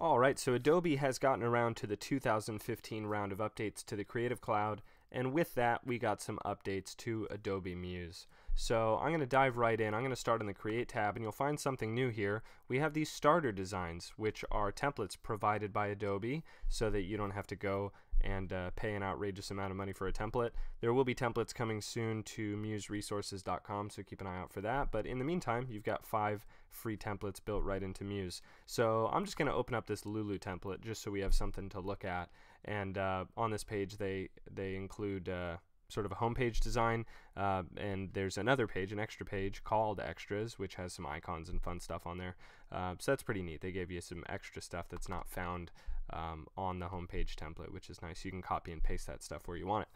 Alright, so Adobe has gotten around to the 2015 round of updates to the Creative Cloud, and with that we got some updates to Adobe Muse. So I'm going to dive right in. I'm going to start in the Create tab, and you'll find something new here. We have these starter designs, which are templates provided by Adobe, so that you don't have to go and uh, pay an outrageous amount of money for a template. There will be templates coming soon to museresources.com, so keep an eye out for that. But in the meantime, you've got five free templates built right into Muse. So I'm just going to open up this Lulu template just so we have something to look at. And uh, on this page, they they include. Uh, sort of a homepage design, uh, and there's another page, an extra page called Extras, which has some icons and fun stuff on there. Uh, so that's pretty neat. They gave you some extra stuff that's not found um, on the homepage template, which is nice. You can copy and paste that stuff where you want it.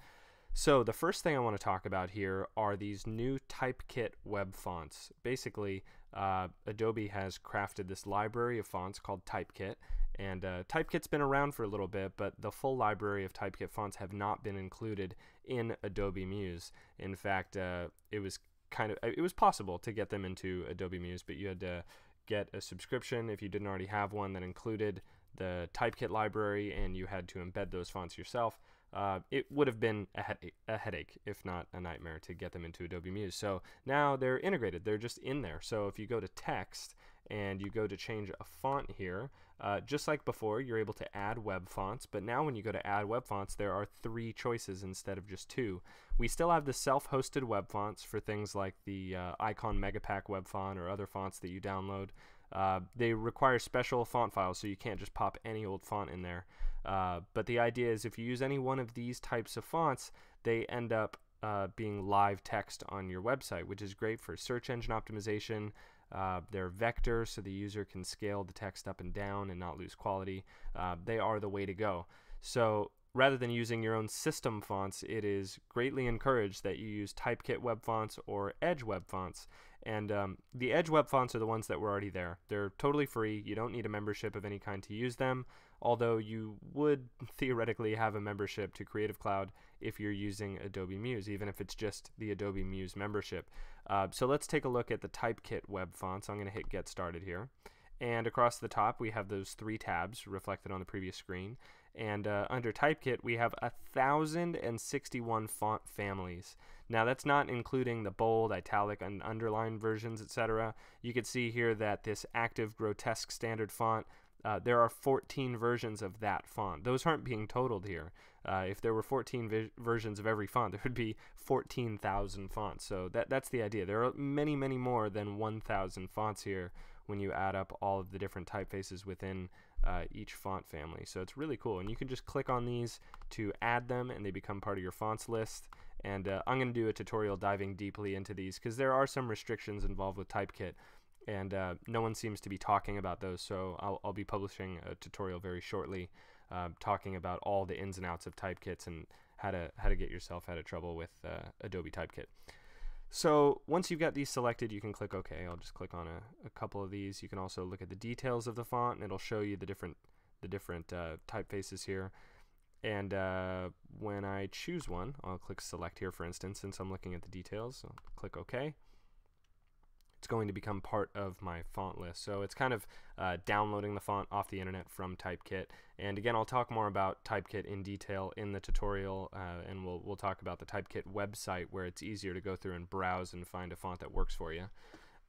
So the first thing I want to talk about here are these new Typekit web fonts. Basically, uh, Adobe has crafted this library of fonts called Typekit, and uh, Typekit's been around for a little bit, but the full library of Typekit fonts have not been included in Adobe Muse. In fact, uh, it was kind of it was possible to get them into Adobe Muse, but you had to get a subscription if you didn't already have one that included the Typekit library and you had to embed those fonts yourself uh, it would have been a headache, a headache, if not a nightmare, to get them into Adobe Muse. So now they're integrated; they're just in there. So if you go to text and you go to change a font here, uh, just like before, you're able to add web fonts. But now when you go to add web fonts, there are three choices instead of just two. We still have the self-hosted web fonts for things like the uh, Icon Megapack web font or other fonts that you download. Uh, they require special font files, so you can't just pop any old font in there. Uh, but the idea is if you use any one of these types of fonts, they end up uh, being live text on your website, which is great for search engine optimization. Uh, they're vector, so the user can scale the text up and down and not lose quality. Uh, they are the way to go. So rather than using your own system fonts, it is greatly encouraged that you use Typekit web fonts or Edge web fonts. And um, the Edge web fonts are the ones that were already there. They're totally free. You don't need a membership of any kind to use them, although you would theoretically have a membership to Creative Cloud if you're using Adobe Muse, even if it's just the Adobe Muse membership. Uh, so let's take a look at the Typekit web fonts. I'm going to hit Get Started here. And across the top, we have those three tabs reflected on the previous screen. And uh, under Typekit, we have 1,061 font families. Now, that's not including the bold, italic, and underline versions, etc. You can see here that this active grotesque standard font, uh, there are 14 versions of that font. Those aren't being totaled here. Uh, if there were 14 versions of every font, there would be 14,000 fonts. So that, that's the idea. There are many, many more than 1,000 fonts here when you add up all of the different typefaces within uh, each font family. So it's really cool. And you can just click on these to add them and they become part of your fonts list. And uh, I'm going to do a tutorial diving deeply into these because there are some restrictions involved with Typekit and uh, no one seems to be talking about those. So I'll, I'll be publishing a tutorial very shortly uh, talking about all the ins and outs of Typekits and how to, how to get yourself out of trouble with uh, Adobe Typekit. So once you've got these selected, you can click OK. I'll just click on a, a, couple of these. You can also look at the details of the font, and it'll show you the different the different uh, typefaces here. And uh, when I choose one, I'll click Select here, for instance, since I'm looking at the details. So click OK it's going to become part of my font list. So it's kind of uh, downloading the font off the internet from Typekit. And again, I'll talk more about Typekit in detail in the tutorial, uh, and we'll, we'll talk about the Typekit website where it's easier to go through and browse and find a font that works for you.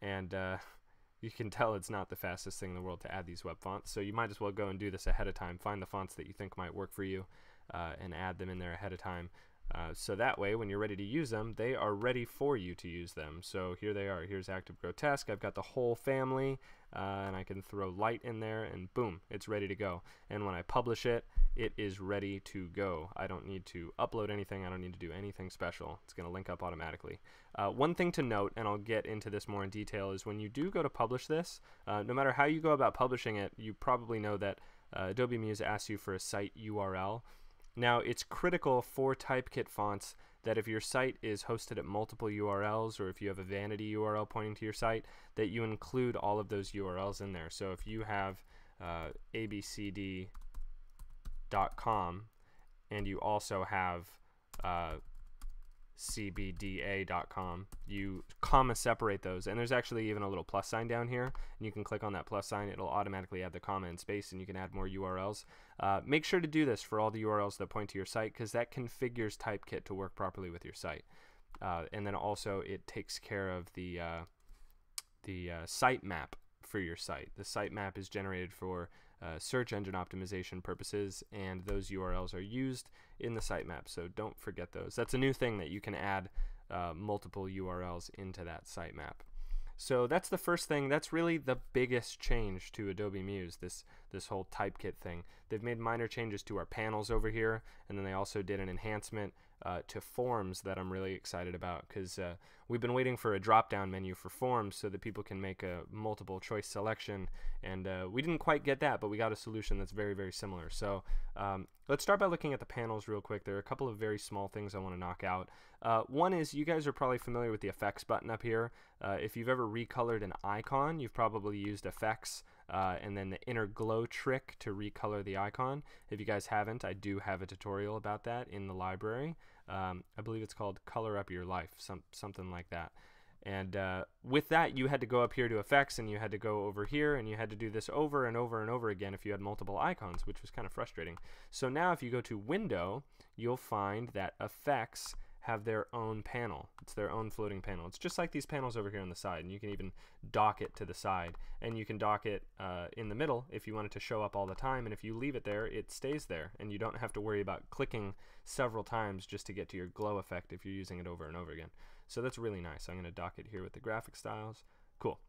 And uh, you can tell it's not the fastest thing in the world to add these web fonts, so you might as well go and do this ahead of time. Find the fonts that you think might work for you uh, and add them in there ahead of time. Uh, so that way, when you're ready to use them, they are ready for you to use them. So here they are. Here's Active Grotesque. I've got the whole family, uh, and I can throw light in there, and boom, it's ready to go. And when I publish it, it is ready to go. I don't need to upload anything. I don't need to do anything special. It's going to link up automatically. Uh, one thing to note, and I'll get into this more in detail, is when you do go to publish this, uh, no matter how you go about publishing it, you probably know that uh, Adobe Muse asks you for a site URL. Now, it's critical for Typekit fonts that if your site is hosted at multiple URLs or if you have a vanity URL pointing to your site, that you include all of those URLs in there. So if you have uh, abcd.com and you also have uh, cbda.com. You comma separate those, and there's actually even a little plus sign down here, and you can click on that plus sign. It'll automatically add the comma and space, and you can add more URLs. Uh, make sure to do this for all the URLs that point to your site, because that configures Typekit to work properly with your site. Uh, and then also it takes care of the uh, the uh, sitemap for your site. The sitemap is generated for uh, search engine optimization purposes, and those URLs are used in the sitemap. So don't forget those. That's a new thing that you can add uh, multiple URLs into that sitemap. So that's the first thing. That's really the biggest change to Adobe Muse, this, this whole Typekit thing. They've made minor changes to our panels over here, and then they also did an enhancement uh, to forms that I'm really excited about because uh, we've been waiting for a drop down menu for forms so that people can make a multiple choice selection and uh, we didn't quite get that but we got a solution that's very very similar. So um, let's start by looking at the panels real quick. There are a couple of very small things I want to knock out. Uh, one is you guys are probably familiar with the effects button up here. Uh, if you've ever recolored an icon you've probably used effects uh, and then the inner glow trick to recolor the icon. If you guys haven't, I do have a tutorial about that in the library. Um, I believe it's called Color Up Your Life, some, something like that. And uh, with that, you had to go up here to effects and you had to go over here and you had to do this over and over and over again if you had multiple icons, which was kind of frustrating. So now if you go to Window, you'll find that effects have their own panel. It's their own floating panel. It's just like these panels over here on the side, and you can even dock it to the side. And you can dock it uh, in the middle if you want it to show up all the time, and if you leave it there, it stays there, and you don't have to worry about clicking several times just to get to your glow effect if you're using it over and over again. So that's really nice. I'm going to dock it here with the graphic styles. Cool.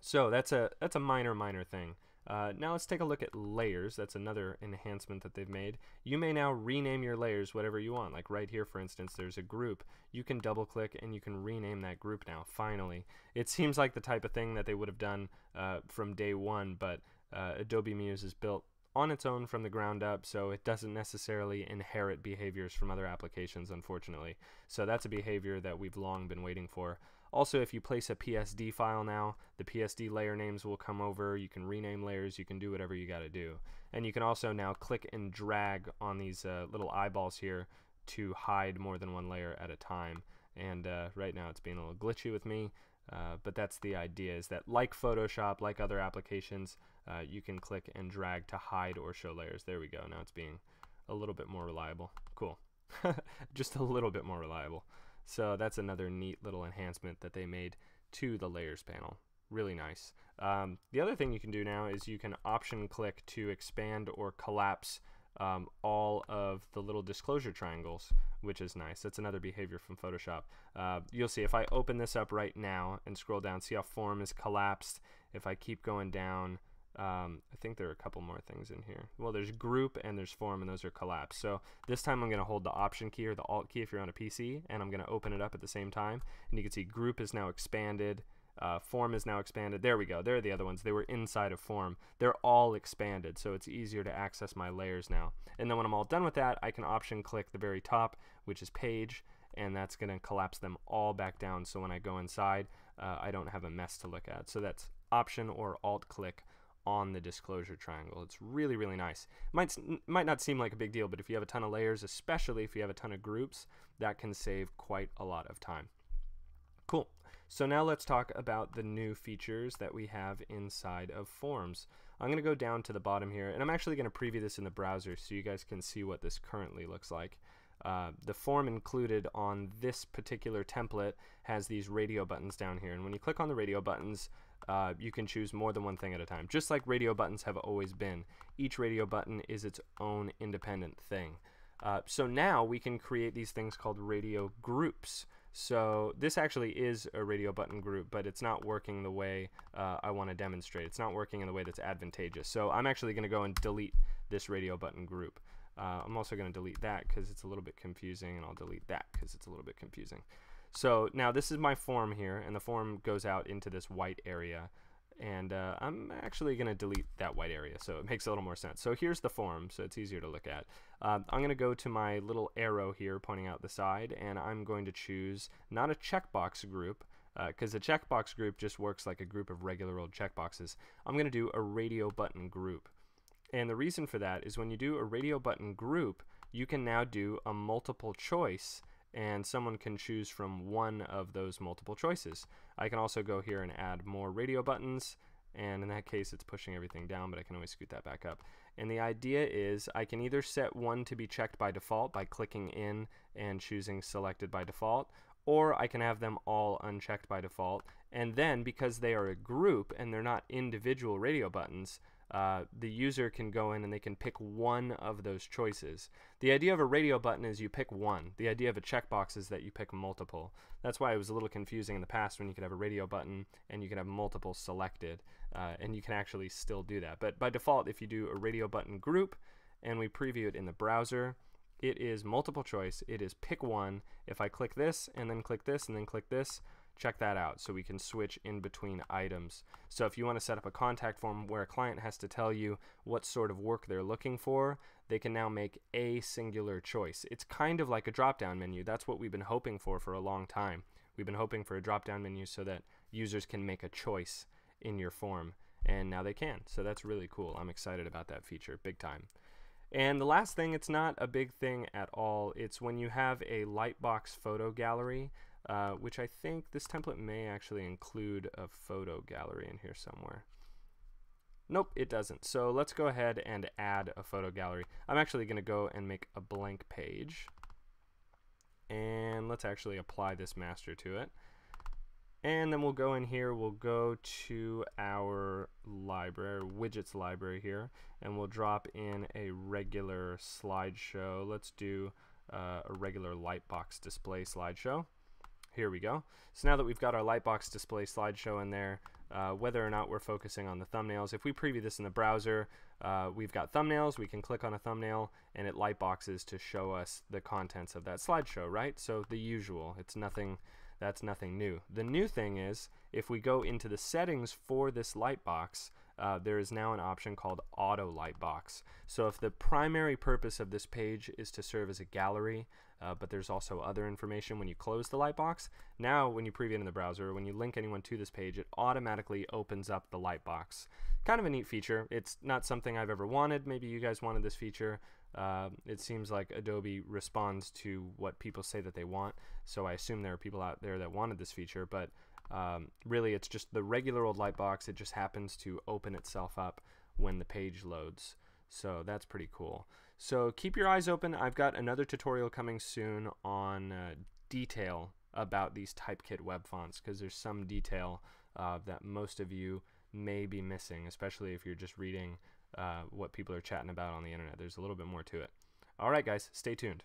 So that's a that's a minor minor thing. Uh, now let's take a look at layers. That's another enhancement that they've made. You may now rename your layers whatever you want. Like right here, for instance, there's a group. You can double click and you can rename that group now, finally. It seems like the type of thing that they would have done uh, from day one, but uh, Adobe Muse is built on its own from the ground up, so it doesn't necessarily inherit behaviors from other applications, unfortunately. So that's a behavior that we've long been waiting for. Also, if you place a PSD file now, the PSD layer names will come over. You can rename layers. You can do whatever you got to do. And you can also now click and drag on these uh, little eyeballs here to hide more than one layer at a time. And uh, right now it's being a little glitchy with me. Uh, but that's the idea is that like Photoshop, like other applications, uh, you can click and drag to hide or show layers. There we go. Now it's being a little bit more reliable. Cool. Just a little bit more reliable. So that's another neat little enhancement that they made to the layers panel. Really nice. Um, the other thing you can do now is you can option click to expand or collapse um, all of the little disclosure triangles, which is nice. That's another behavior from Photoshop. Uh, you'll see if I open this up right now and scroll down, see how form is collapsed. If I keep going down, um, I think there are a couple more things in here. Well, there's group and there's form, and those are collapsed. So this time I'm going to hold the option key or the alt key if you're on a PC, and I'm going to open it up at the same time. And you can see group is now expanded. Uh, form is now expanded. There we go. There are the other ones. They were inside of form. They're all expanded, so it's easier to access my layers now. And then when I'm all done with that, I can option click the very top, which is page, and that's going to collapse them all back down. So when I go inside, uh, I don't have a mess to look at. So that's option or alt click on the disclosure triangle. It's really, really nice. Might, might not seem like a big deal, but if you have a ton of layers, especially if you have a ton of groups, that can save quite a lot of time. Cool. So now let's talk about the new features that we have inside of Forms. I'm going to go down to the bottom here, and I'm actually going to preview this in the browser so you guys can see what this currently looks like. Uh, the form included on this particular template has these radio buttons down here, and when you click on the radio buttons, uh, you can choose more than one thing at a time, just like radio buttons have always been. Each radio button is its own independent thing. Uh, so now we can create these things called radio groups. So this actually is a radio button group, but it's not working the way uh, I want to demonstrate. It's not working in the way that's advantageous. So I'm actually going to go and delete this radio button group. Uh, I'm also going to delete that because it's a little bit confusing, and I'll delete that because it's a little bit confusing. So now this is my form here, and the form goes out into this white area. And uh, I'm actually going to delete that white area, so it makes a little more sense. So here's the form, so it's easier to look at. Uh, I'm going to go to my little arrow here pointing out the side, and I'm going to choose not a checkbox group, because uh, a checkbox group just works like a group of regular old checkboxes. I'm going to do a radio button group. And the reason for that is when you do a radio button group, you can now do a multiple choice and someone can choose from one of those multiple choices. I can also go here and add more radio buttons and in that case it's pushing everything down but I can always scoot that back up and the idea is I can either set one to be checked by default by clicking in and choosing selected by default or I can have them all unchecked by default and then because they are a group and they're not individual radio buttons uh, the user can go in and they can pick one of those choices. The idea of a radio button is you pick one. The idea of a checkbox is that you pick multiple. That's why it was a little confusing in the past when you could have a radio button and you could have multiple selected, uh, and you can actually still do that. But by default, if you do a radio button group and we preview it in the browser, it is multiple choice. It is pick one. If I click this and then click this and then click this, check that out so we can switch in between items. So if you want to set up a contact form where a client has to tell you what sort of work they're looking for, they can now make a singular choice. It's kind of like a drop-down menu. That's what we've been hoping for for a long time. We've been hoping for a drop-down menu so that users can make a choice in your form and now they can. So that's really cool. I'm excited about that feature big time. And the last thing, it's not a big thing at all. It's when you have a Lightbox photo gallery uh, which I think this template may actually include a photo gallery in here somewhere. Nope, it doesn't. So let's go ahead and add a photo gallery. I'm actually going to go and make a blank page. And let's actually apply this master to it. And then we'll go in here, we'll go to our library, widgets library here, and we'll drop in a regular slideshow. Let's do uh, a regular lightbox display slideshow. Here we go. So now that we've got our Lightbox display slideshow in there, uh, whether or not we're focusing on the thumbnails, if we preview this in the browser, uh, we've got thumbnails, we can click on a thumbnail and it lightboxes to show us the contents of that slideshow, right? So the usual, it's nothing, that's nothing new. The new thing is, if we go into the settings for this lightbox, uh, there is now an option called Auto Lightbox. So if the primary purpose of this page is to serve as a gallery, uh, but there's also other information when you close the lightbox, now when you preview it in the browser, when you link anyone to this page, it automatically opens up the lightbox. Kind of a neat feature. It's not something I've ever wanted. Maybe you guys wanted this feature. Uh, it seems like Adobe responds to what people say that they want, so I assume there are people out there that wanted this feature, but um, really, it's just the regular old Lightbox. It just happens to open itself up when the page loads. So that's pretty cool. So keep your eyes open. I've got another tutorial coming soon on uh, detail about these typekit web fonts because there's some detail uh, that most of you may be missing, especially if you're just reading uh, what people are chatting about on the internet. There's a little bit more to it. All right, guys, stay tuned.